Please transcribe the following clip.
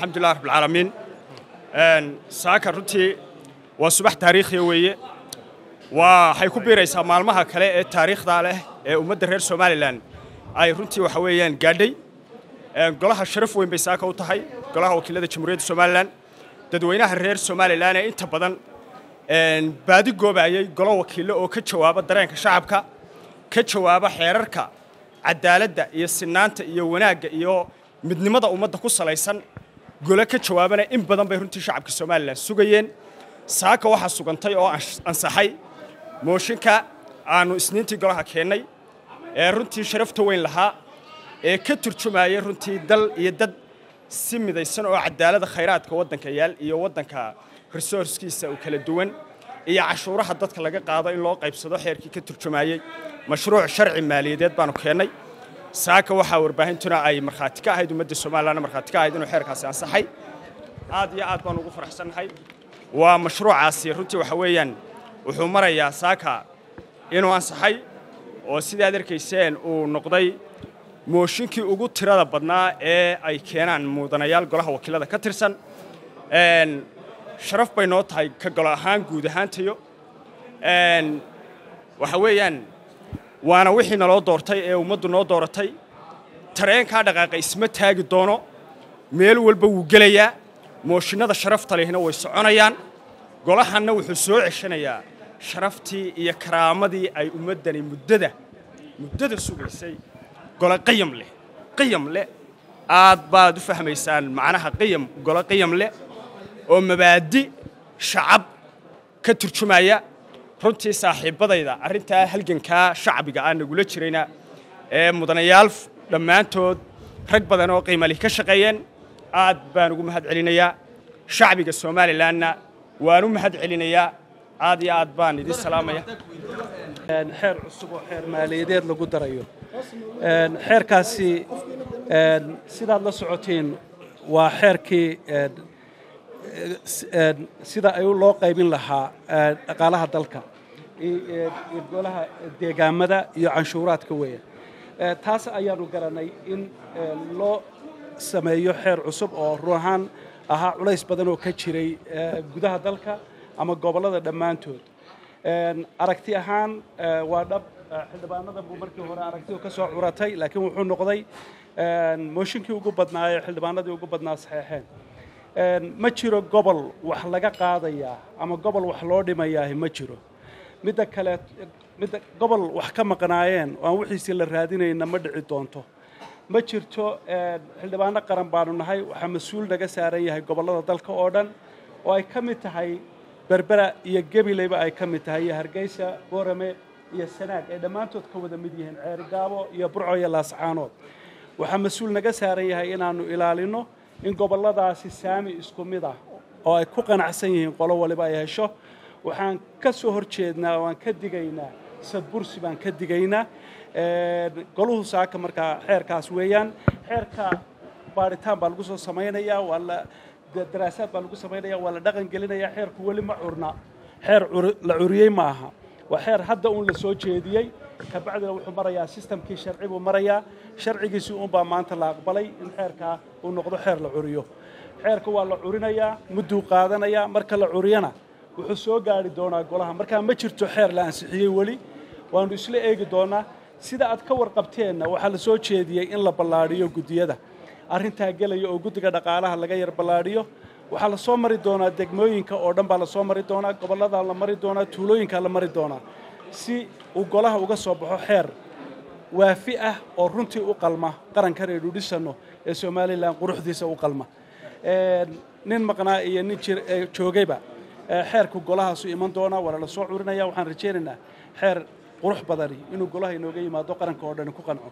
الحمد لله رب العالمين. ان ساكر رتي وصبح تاريخي وي وحيكون بيريسا مالمها كلا التاريخ داله ومد رير سومالي لأن. اي رنتي وحويان قادي. ان قلها الشرف وين بيساكا وطهي قلها وكلا دا جمهورية سومالي لأن. تدوينا هرير سومالي لأن انت بدن. ان بادي قوبا اي قلا وكلا أو كتشوابا درين كشعبكا كتشوابا حيراركا عدالة دا اي السنانت اي وناق اي مدنمضا ومد كوصا ليسان gole ka jawaabana in badan bay runtii shacabka somalilan sugayeen saaka waxaa sugantay oo ansaxay mooshinka aanu isniintii golaha keennay ee runtii sharafta weyn lahaa ee ka turjumayay runtii dal iyo dad si midaysan oo cadaalada khayraadka waddanka yaal iyo waddanka resourcekiisa u kala duwan iyo cashuuraha dadka laga qaado in loo qaybsado xeerkii ka turjumayey mashruuc sharci maaliyadeed baanu keennay saaka waxaa warbaahintuna ay markhaati ka ahayd ummadda somalilanna markhaati ka ahayd inuu xeerkaasi ansaxay. Aad iyo aad baan ugu faraxsannahay. Waa mashruucaasi runtii waxa weeyaan wuxuu marayaa saaka inuu ansaxay oo sidaad arkayseen uu noqday mooshinkii ugu tirada badnaa ee ay keenaan mudanayaal golaha wakiilada ka tirsan. Sharaf bay noo tahay ka golo ahaan guud ahaantayo. Waxa weeyaan waana wixii naloo doortay ee ummaddu noo dooratay. Tareenkaa dhaqaaqa isma taagi doono. Meel walba wuu gelayaa. Mooshinnada sharafta lehna way soconayaan. Golahanna wuxuu soo ceshanayaa. Sharaftii iyo karaamadii ay ummaddani muddada muddada sugaysay. Golo qiyam leh qiyam leh. Aad baad u fahmaysaan macnaha qiyam golo qiyam leh. Oo mabaadi shacab ka turjumaya runtii saaxiibbadayda arrintaa halgankaa shacbiga aan nagula jirayna ee mudanayaal dhammaantood rag badan oo qiimali ka shaqeeyeen aad baan ugu mahad celinayaa shacbiga somalilanna waan u mahad celinayaa aad iyo aad baan idin salaamaya xeer cusub oo xeer maaliyadeed lagu darayo xeerkaasi sidaad la socotiin waa xeerkii sida ay loo qaybin lahaa dhaqaalaha dalka golaha deegaamada iyo canshuuraadka weeya taas ayaanu garanay in loo sameeyo xeer cusub oo run ahaan ahaa culays badan oo ka jiray gudaha dalka ama gobollada dhammaantood. Aragti ahaan waa dhab xildhibaanada buu markii hore aragti ka soo curatay laakiin wuxuu noqday mooshinkii ugu badnaa ee xildhibaanadii ugu badnaa saxeexeen. Ma jiro gobol wax laga qaadayaa ama gobol wax loo dhimayaahi ma jiro midda kale midda gobol wax ka maqnaayeen oo aan wixiisii la raadinayna ma dhici doonto. Ma jirto xildhibaano qaran baanu nahay waxaa mas'uul naga saaran yahay gobollada dalka oo dhan oo ay ka mid tahay berbera iyo gebileyba ay ka mid tahay iyo hargeysa boorame iyo sanaag ay dhammaantood ka wada mid yihiin ceerigaabo iyo burco iyo laascaanood. Waxaa mas'uul naga saaran yahay inaannu ilaalinno in gobolladaasi saami isku mid ah oo ay ku qanacsan yihiin qolo waliba ay hesho waxaan ka soo hor jeednaa oo aan ka digaynaa sadbursi baan ka digaynaa. Goluhu saaka markaa xeerkaas weeyaan. Xeerka baadhitaan baa lagu soo samaynayaa waa la daraasaad baa lagu samaynaya waa la dhaqan gelinayaa xeerku weli ma curna. Xeer la curiyey ma aha. Waa xeer hadda uun la soo jeediyey kabacdina wuxuu marayaa sistamkii sharci buu marayaa sharcigiisii uunbaa maanta la aqbalay in xeerkaa uu noqdo xeer la curiyo. Xeerka waa la curinayaa mudduu qaadanayaa marka la curiyana wuxuu soo gaari doonaa golaha. Markaa ma jirto xeer la ansixiyey weli. Waannu isla eegi doonaa sida aad ka warqabteenna. Waxaa la soo jeediyey in la ballaadhiyo guddiyada. Arrintaa gelaya oo guddiga dhaqaalaha laga yar ballaadhiyo waxaa la soo mari doonaa degmooyinka oo dhan baa la soo mari doonaa. Gobolladaa la mari doonaa. Tuulooyinkaa la mari doonaa. Si uu golaha uga soo baxo xeer waafi ah oo runtii u qalma qarankan aynu dhisanno ee somalilan quruxdiisa u qalma. Nin maqnaa iyo nin joogayba xeerku golahaasu iman doonaa waana la soo curinaya waxaan rajaynaynaa xeer qurux badani inuu golaha inooga yimaado qaranka oo dhani ku qanco